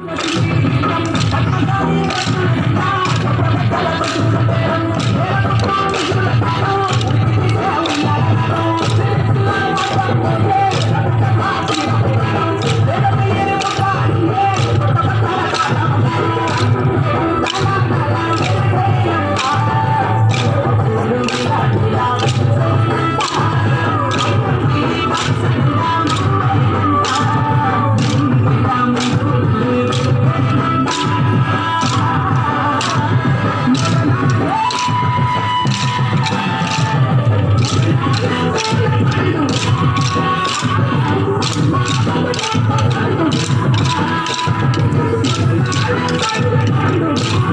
我是你的新 Thank you.